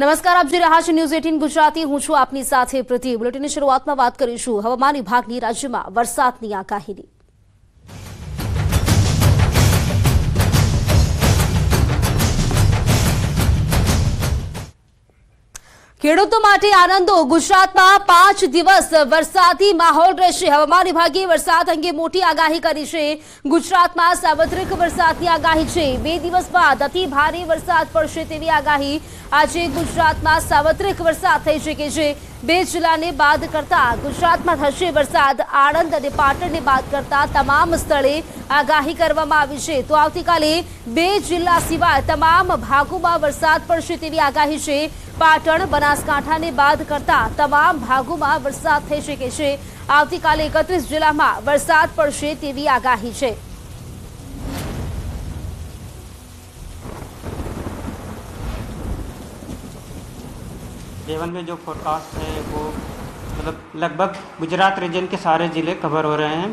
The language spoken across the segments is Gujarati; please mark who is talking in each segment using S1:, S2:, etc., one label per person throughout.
S1: નમસ્કાર, આપ જોઈ રહ્યા છો ન્યૂઝ એટીન ગુજરાતી. હું છું આપની સાથે પ્રતિ બુલેટિનની શરૂઆતમાં વાત કરીશું હવામાન વિભાગની રાજ્યમાં વરસાદની આગાહીની. ખેડૂતો માટે આનંદો ગુજરાતમાં પાંચ દિવસ વરસાદી માહોલ રહેશે. હવામાન વિભાગે વરસાદ અંગે મોટી આગાહી કરી છે. ગુજરાતમાં સાર્વત્રિક વરસાદની આગાહી છે. બે દિવસ બાદ અતિ ભારે વરસાદ પડશે તેવી આગાહી આજે ગુજરાતમાં સાર્વત્રિક વરસાદ થઈ શકે છે. બે જિલ્લાને બાદ કરતા ગુજરાતમાં થશે વરસાદ. આણંદ અને પાટણને બાદ કરતા તમામ સ્થળે આગાહી કરવામાં આવી છે. તો આવતીકાલે બે જિલ્લા સિવાય તમામ ભાગોમાં વરસાદ પડશે તેવી આગાહી છે. પાટણ બનાસકાંઠાને બાદ કરતા તમામ ભાગોમાં વરસાદ થઈ શકે છે આવતીકાલે એકત્રીસ જિલ્લામાં વરસાદ પડશે તેવી આગાહી છે
S2: जेवन में जो फोरकास्ट है वो मतलब लगभग गुजरात रीजन के सारे ज़िले कवर हो रहे हैं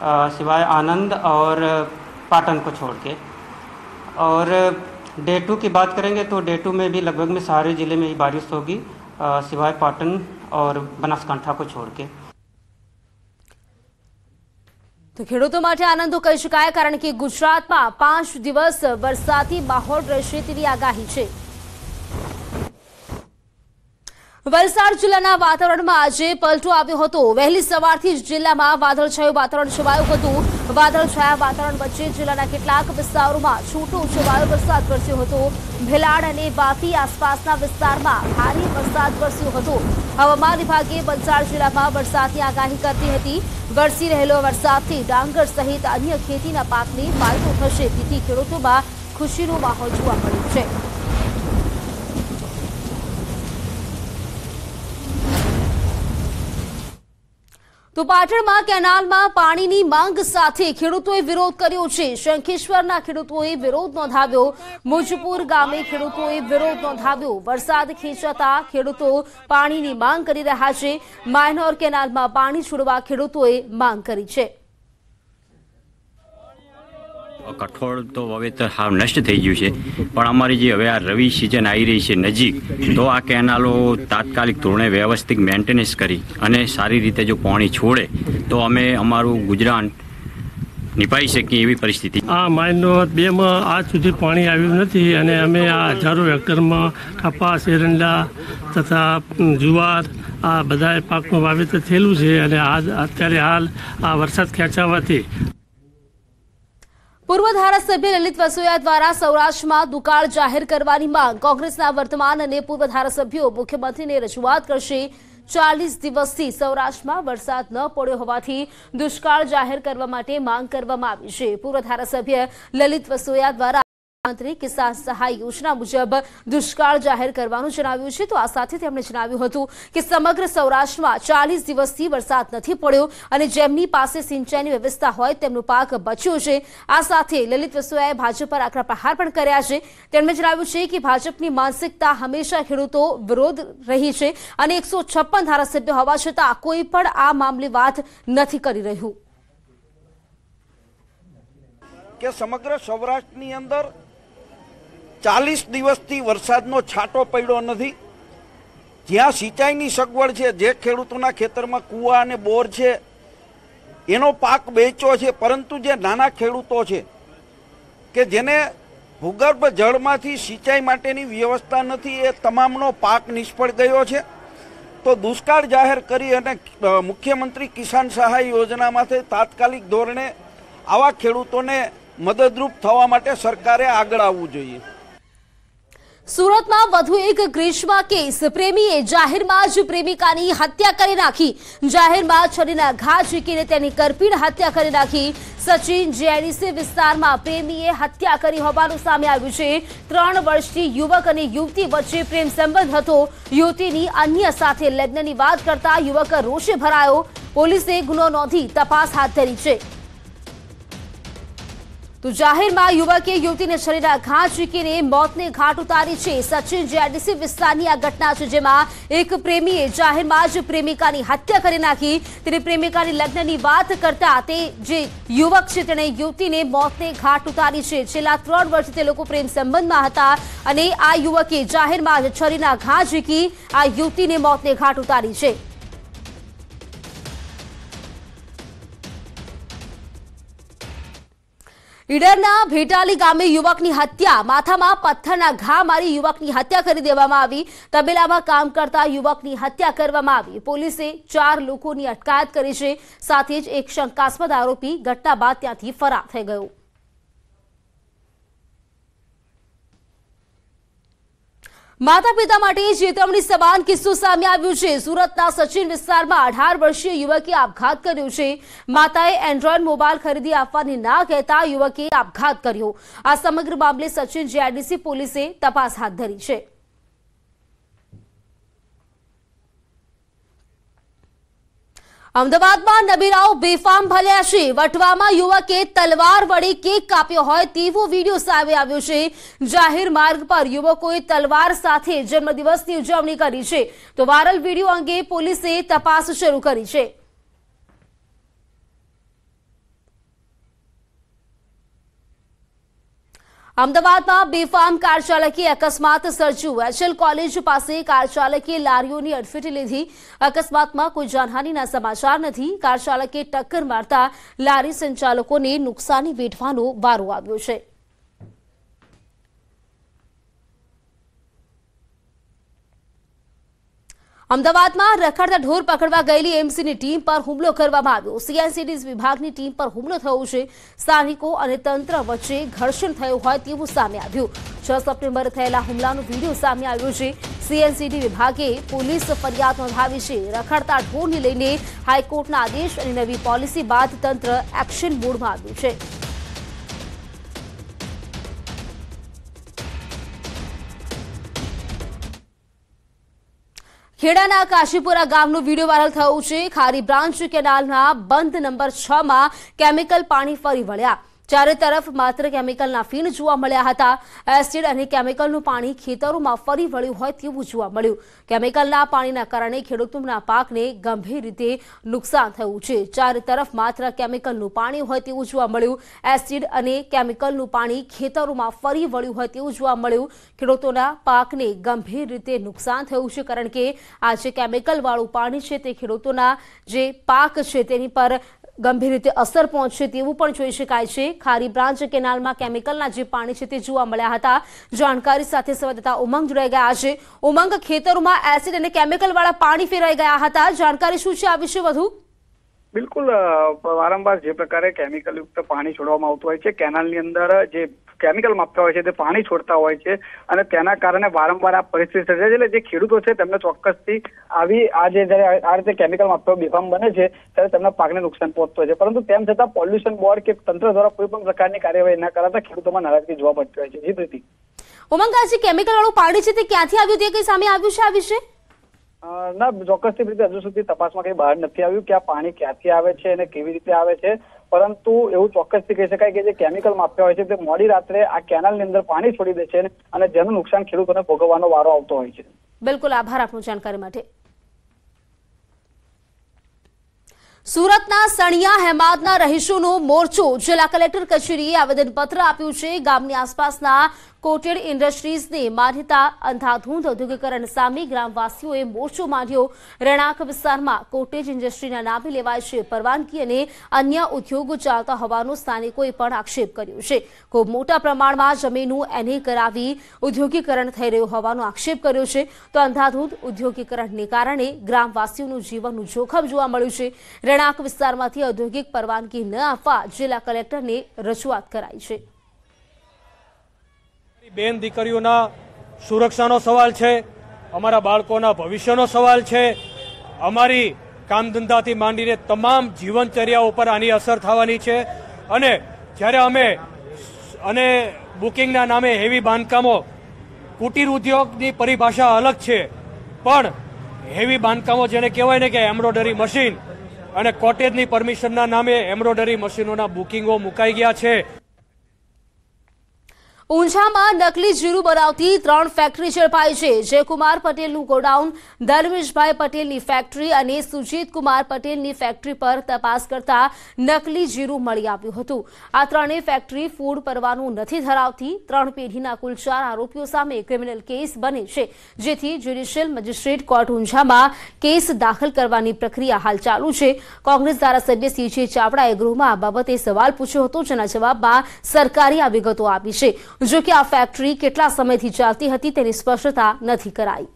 S2: अ, सिवाय आनंद और पाटन को छोड़ के और डे टू की बात करेंगे तो डे टू में भी लगभग में सारे ज़िले में ही बारिश होगी अ, सिवाय पाटन और बनासकांठा को छोड़ के
S1: તો ખેડૂતો માટે આનંદો કહી શકાય કારણ કે ગુજરાતમાં પાંચ દિવસ વરસાદી માહોલ રહેશે તેવી આગાહી છે વલસાડ જિલ્લાના વાતાવરણમાં આજે પલટો આવ્યો હતો. વહેલી સવારથી જ જિલ્લામાં વાદળછાયું વાતાવરણ છવાયું હતું. વાદળછાયા વાતાવરણ વચ્ચે જિલ્લાના કેટલાક વિસ્તારોમાં છૂટો છવાયો વરસાદ વરસ્યો હતો. ભેલાડ અને વાપી આસપાસના વિસ્તારમાં ભારે વરસાદ વરસ્યો હતો. હવામાન વિભાગે વલસાડ જિલ્લામાં વરસાદની આગાહી કરતી હતી. વરસી રહેલો વરસાદથી ડાંગર સહિત અન્ય ખેતીના પાકને ફાયદો થશે. તેથી ખેડૂતોમાં ખુશીનો માહોલ જોવા મળ્યો છે. તો પાટણમાં કેનાલમાં પાણીની માંગ સાથે ખેડૂતોએ વિરોધ કર્યો છે. શંખેશ્વરના ખેડૂતોએ વિરોધ નોંધાવ્યો. મુજપુર ગામે ખેડૂતોએ વિરોધ નોંધાવ્યો. વરસાદ ખેંચાતા ખેડૂતો પાણીની માંગ કરી રહ્યા છે. માયનોર કેનાલમાં પાણી છોડવા ખેડૂતોએ માંગ કરી છે.
S3: કઠોળ તો વાવેતર હાવ નષ્ટ થઈ ગયું છે. પણ અમારી જે હવે આ રવિ સિઝન આવી રહી છે નજીક, તો આ કેનાલો તાત્કાલિક ધોરણે વ્યવસ્થિત મેન્ટેનન્સ કરી અને સારી રીતે જો પાણી છોડે, તો અમે અમારું ગુજરાન નિભાઈ શકીએ એવી પરિસ્થિતિ.
S4: આ માઇનનો બેમાં આજ સુધી પાણી આવ્યું નથી અને અમે આ હજારો હેક્ટરમાં કપાસ, એરંડા તથા જુવાર, આ બધા પાકનું વાવેતર થયેલું છે અને આજ અત્યારે હાલ આ વરસાદ ખેંચાવાથી
S1: પૂર્વ ધારાસભ્ય લલિત વસોયા દ્વારા સૌરાષ્ટ્રમાં દુકાળ જાહેર કરવાની માંગ. કોંગ્રેસના વર્તમાન અને પૂર્વ ધારાસભ્યો મુખ્યમંત્રીને રજૂઆત કરશે. ચાલીસ દિવસથી સૌરાષ્ટ્રમાં વરસાદ ન પડ્યો હોવાથી દુષ્કાળ જાહેર કરવા માટે માંગ કરવામાં આવી છે. પૂર્વ ધારાસભ્ય લલિત વસોયા દ્વારા પ્રધાનમંત્રી કિસાન સહાય યોજના મુજબ દુષ્કાળ જાહેર કરવાનું જણાવ્યું છે. તો આ સાથે તેમણે જણાવ્યું હતું કે સમગ્ર સૌરાષ્ટ્રમાં ચાલીસ દિવસથી વરસાદ નથી પડ્યો અને જેમની પાસે સિંચાઈની વ્યવસ્થા હોય તેમનો પાક બચ્યો છે. આ સાથે લલિત વસોયાએ ભાજપ પર આકરા પ્રહાર પણ કર્યા છે. તેમણે જણાવ્યું છે કે ભાજપની માનસિકતા હંમેશા ખેડૂતો વિરોધ રહી છે અને એકસો છપ્પન ધારાસભ્યો હોવા છતાં કોઈ પણ આ મામલે વાત નથી કરી રહ્યું.
S5: કે સમગ્ર સૌરાષ્ટ્રની અંદર ચાલીસ દિવસથી વરસાદનો છાંટો પડ્યો નથી. જ્યાં સિંચાઈની સગવડ છે, જે ખેડૂતોના ખેતરમાં કૂવા અને બોર છે, એનો પાક વેચ્યો છે, પરંતુ જે નાના ખેડૂતો છે, કે જેને ભૂગર્ભ જળમાંથી સિંચાઈ માટેની વ્યવસ્થા નથી, એ તમામનો પાક નિષ્ફળ ગયો છે. તો દુષ્કાળ જાહેર કરી અને મુખ્યમંત્રી કિસાન સહાય યોજનામાંથી તાત્કાલિક ધોરણે આવા ખેડૂતોને મદદરૂપ થવા માટે સરકારે આગળ આવવું જોઈએ.
S1: સુરતમાં વધુ એક ગ્રીષ્મા કેસ. પ્રેમીએ જાહેરમાં જ પ્રેમિકાની હત્યા કરી નાખી. જાહેરમાં છરીના ઘા ઝીકીને તેની કરપીણ હત્યા કરી નાખી. સચિન જેડીસી વિસ્તારમાં પ્રેમીએ હત્યા કરી હોવાનું સામે આવ્યું છે. ત્રણ વર્ષથી યુવક અને યુવતી વચ્ચે પ્રેમ સંબંધ હતો. યુવતીની અન્ય સાથે લગ્નની વાત કરતા યુવક રોષે ભરાયો. પોલીસે ગુનો નોંધી તપાસ હાથ ધરી છે. તો જાહેરમાં યુવકે યુવતીને શરીરના ઘા ઝીકીને મોતને ઘાટ ઉતારી છે. સચિન જીઆરડીસી વિસ્તારની આ ઘટના છે જેમાં એક પ્રેમીએ જાહેરમાં જ પ્રેમિકાની હત્યા કરી નાખી. તેને પ્રેમિકાની લગ્નની વાત કરતા તે જે યુવક છે તેણે યુવતીને મોતને ઘાટ ઉતારી છે. છેલ્લા ત્રણ વર્ષથી તે લોકો પ્રેમ સંબંધમાં હતા અને આ યુવકે જાહેરમાં જ છરીના ઘા ઝીકી આ યુવતીને મોતને ઘાટ ઉતારી છે. ઈડરના ભેટાલી ગામે યુવકની હત્યા. માથામાં પથ્થરના ઘા મારી યુવકની હત્યા કરી દેવામાં આવી. તબેલામાં કામ કરતા યુવકની હત્યા કરવામાં આવી. પોલીસે ચાર લોકોની અટકાયત કરી છે. સાથે જ એક શંકાસ્પદ આરોપી ઘટના બાદ ત્યાંથી ફરાર થઈ ગયો. માતા પિતા માટે ચેતવણી સમાન કિસ્સો સામે આવ્યો છે. સુરતના સચિન વિસ્તારમાં અઢાર વર્ષીય યુવકે આપઘાત કર્યો છે. માતાએ એન્ડ્રોઈડ મોબાઈલ ખરીદી આપવાની ના કહેતા યુવકે આપઘાત કર્યો. આ સમગ્ર મામલે સચિન જીઆઈડીસી પોલીસે તપાસ હાથ ધરી છે. અમદાવાદમાં નબીરાઓ બેફામ ભલ્યા છે. વટવામાં યુવકે તલવાર વડે કેક કાપ્યો હોય તેવો વીડિયો સામે આવ્યો છે. જાહેર માર્ગ પર યુવકોએ તલવાર સાથે જન્મદિવસની ઉજવણી કરી છે. તો વાયરલ વીડિયો અંગે પોલીસે તપાસ શરૂ કરી છે. અમદાવાદમાં બેફામ કાર ચાલકે અકસ્માત સર્જ્યું. એચએલ કોલેજ પાસે કાર ચાલકે લારીઓની અડફેટે લીધી. અકસ્માતમાં કોઈ જાનહાનિના સમાચાર નથી. કાર ચાલકે ટક્કર મારતા લારી સંચાલકોને નુકસાની વેઠવાનો વારો આવ્યો છે. અમદાવાદમાં રખડતા ઢોર પકડવા ગયેલી એમસીની ટીમ પર હુમલો કરવામાં આવ્યો. સીઆઈસીડીઝ વિભાગની ટીમ પર હુમલો થયો છે. સ્થાનિકો અને તંત્ર વચ્ચે ઘર્ષણ થયું હોય તેવું સામે આવ્યું. છ સપ્ટેમ્બરે થયેલા હુમલાનો વીડિયો સામે આવ્યો છે. સીએનસીડી વિભાગે પોલીસ ફરિયાદ નોંધાવી છે. રખડતા ઢોરને લઈને હાઈકોર્ટના આદેશ અને નવી પોલિસી બાદ તંત્ર એક્શન મોડમાં આવ્યું છે. ખેડાના કાશીપુરા ગામનો વીડિયો વાયરલ થયો છે. ખારી બ્રાન્ચ કેનાલના બંધ નંબર છ માં કેમિકલ પાણી ફરી વળ્યા. ચારે તરફ માત્ર કેમિકલના ફીણ જોવા મળ્યા હતા. એસિડ અને કેમિકલનું પાણી ખેતરોમાં ફરી વળ્યું હોય તેવું જોવા મળ્યું. કેમિકલના પાણીના કારણે ખેડૂતોના પાકને ગંભીર રીતે નુકસાન થયું છે. ચારે તરફ માત્ર કેમિકલનું પાણી હોય તેવું જોવા મળ્યું. એસિડ અને કેમિકલનું પાણી ખેતરોમાં ફરી વળ્યું હોય તેવું જોવા મળ્યું. ખેડૂતોના પાકને ગંભીર રીતે નુકસાન થયું છે કારણ કે આ જે કેમિકલવાળું પાણી છે તે ખેડૂતોના જે પાક છે તેની પર ગંભીર રીતે અસર પહોંચશે તેવું પણ જોઈ શકાય છે. ખારી બ્રાન્ચ કેનાલમાં કેમિકલના જે પાણી છે તે જોવા મળ્યા હતા. જાણકારી સાથે સંવાદદાતા ઉમંગ જોડાઈ ગયા છે. ઉમંગ, ખેતરોમાં એસિડ અને કેમિકલ વાળા પાણી ફેરાઈ ગયા હતા. જાણકારી શું છે? આ વિશે વધુ
S6: બિલકુલ વારંવાર જે પ્રકારે કેમિકલ યુક્ત પાણી છોડવામાં આવતું હોય છે, કેનાલની અંદર જે કેમિકલ માપતા હોય છે, તે પાણી છોડતા હોય છે અને તેના કારણે વારંવાર આ પરિસ્થિતિ સર્જાય છે. એટલે જે ખેડૂતો છે, તેમને ચોક્કસથી આવી, આ જે આ રીતે કેમિકલ માપતા બેફામ બને છે, ત્યારે તેમના પાકને નુકસાન પહોંચતું હોય છે. પરંતુ તેમ છતાં પોલ્યુશન બોર્ડ કે તંત્ર દ્વારા કોઈ પણ પ્રકારની કાર્યવાહી ના કરાતા ખેડૂતોમાં નારાજગી જોવા મળતી હોય છે. જી પ્રીતિ.
S1: ઉમંગ, આ જે કેમિકલ વાળું પાણી છે, તે ક્યાંથી આવ્યું તે કઈ સામે આવ્યું છે આ વિશે?
S6: ના, ચોક્કસથી રીતે હજુ સુધી તપાસમાં કઈ બહાર નથી આવ્યું કે આ પાણી ક્યાંથી આવે છે અને કેવી રીતે આવે છે. પરંતુ એવું ચોક્કસથી કહી શકાય કે જે કેમિકલ માપ્યા હોય છે તે મોડી રાત્રે આ કેનાલની અંદર પાણી છોડી દે છે અને જેનું નુકસાન ખેડૂતોને ભોગવવાનો વારો આવતો હોય છે.
S1: બિલકુલ, આભાર આપનું જાણકારી માટે. સુરતના સણિયા હેમાદના રહીશોનો મોરચો, જિલ્લા કલેક્ટર કચેરીએ આવેદનપત્ર આપ્યું છે. ગામની આસપાસના કોટેડ ઇન્ડસ્ટ્રીઝને માન્યતા અંધાધૂંધ ઔદ્યોગીકરણ સામે ગ્રામવાસીઓએ મોરચો માંડ્યો. રણાક વિસ્તારમાં કોટેજ ઇન્ડસ્ટ્રીના નામે લેવાય છે પરવાનગી અને અન્ય ઉદ્યોગો ચાલતા હોવાનો સ્થાનિકોએ પણ આક્ષેપ કર્યો છે. ખૂબ મોટા પ્રમાણમાં જમીનું એને કરાવી ઉદ્યોગીકરણ થઈ રહ્યું હોવાનો આક્ષેપ કર્યો છે. તો અંધાધૂંધ ઉદ્યોગીકરણને કારણે ગ્રામવાસીઓનું જીવનનું જોખમ જોવા મળ્યું છે. રણાક વિસ્તારમાંથી ઔદ્યોગિક પરવાનગી ન આપવા જિલ્લા કલેક્ટરને રજૂઆત કરાઈ છે.
S7: બેન દીકરીઓના સુરક્ષાનો સવાલ છે, અમારા બાળકોના ભવિષ્યનો સવાલ છે. અમારી કામધંધાથી માંડીને તમામ જીવનચર્યા ઉપર આની અસર થવાની છે. અને જ્યારે અમે અને બુકિંગના નામે હેવી બાંધકામો, કુટીર ઉદ્યોગની પરિભાષા અલગ છે, પણ હેવી બાંધકામો જેને કહેવાય ને કે એમ્બ્રોડરી મશીન અને કોટેજની પરમિશનના નામે એમ્બ્રોડરી મશીનોના બુકિંગો મુકાઈ ગયા છે.
S1: ઊંઝામાં નકલી જીરું બનાવતી ત્રણ ફેક્ટરી ઝડપાઈ છે. જયકુમાર પટેલનું ગોડાઉન, ધર્મેશભાઈ પટેલની ફેક્ટરી અને સુજીત કુમાર પટેલની ફેક્ટરી પર તપાસ કરતા નકલી જીરું મળી આવ્યું હતું. આ ત્રણેય ફેક્ટરી ફૂડ પરવાનું નથી ધરાવતી. ત્રણ પેઢીના કુલ ચાર આરોપીઓ સામે ક્રિમિનલ કેસ બને છે. જેથી જ્યુડિશિયલ મજિસ્ટ્રેટ કોર્ટ ઊંઝામાં કેસ દાખલ કરવાની પ્રક્રિયા હાલ ચાલુ છે. કોંગ્રેસ ધારાસભ્ય સીજે ચાવડાએ ગૃહમાં આ બાબતે સવાલ પૂછ્યો હતો. જેના જવાબમાં સરકારી આ વિગતો આપી છે. જો કે આ ફેક્ટરી કેટલા સમયથી ચાલતી હતી તેની સ્પષ્ટતા નથી કરાઈ.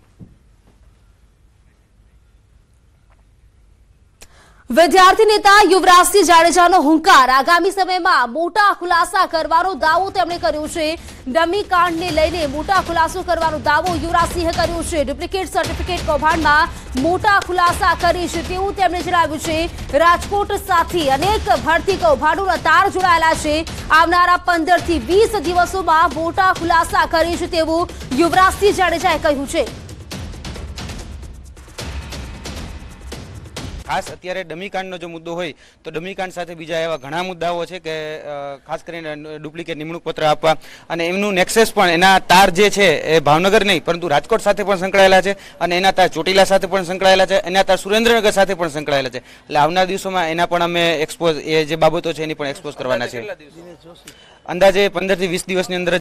S1: વિદ્યાર્થી નેતા યુવરાજસિંહ જાડેજાનો હુંકાર. આગામી સમયમાં મોટા ખુલાસા કરવાનો દાવો તેમણે કર્યો છે. ડમી કાંડને લઈને મોટા ખુલાસો કરવાનો દાવો યુવરાજસિંહે કર્યો છે. ડુપ્લિકેટ સર્ટિફિકેટ કૌભાંડમાં મોટા ખુલાસા કરી છે તેવું તેમણે જણાવ્યું છે. રાજકોટ સાથે અનેક ભરતી કૌભાંડોના તાર જોડાયેલા છે. આવનારા પંદરથી વીસ દિવસોમાં મોટા ખુલાસા કરી છે તેવું યુવરાજસિંહ જાડેજાએ કહ્યું છે.
S8: ખાસ અત્યારે ડમીકાંડનો જો મુદ્દો હોય તો ડમીકાંડ સાથે બીજા એવા ઘણા મુદ્દાઓ છે કે ખાસ કરીને ડુપ્લિકેટ નિમણૂક પત્ર આપવા અને એમનું નેક્સેસ પણ એના તાર જે છે એ ભાવનગર નહીં પરંતુ રાજકોટ સાથે પણ સંકળાયેલા છે અને એના તાર ચોટીલા સાથે પણ સંકળાયેલા છે એના તાર સુરેન્દ્રનગર સાથે પણ સંકળાયેલા છે. એટલે આવનાર દિવસોમાં એના પણ અમે એક્સપોઝ એ જે બાબતો છે એની પણ એક્સપોઝ કરવાના છે. અંદાજે પંદરથી વીસ દિવસની અંદર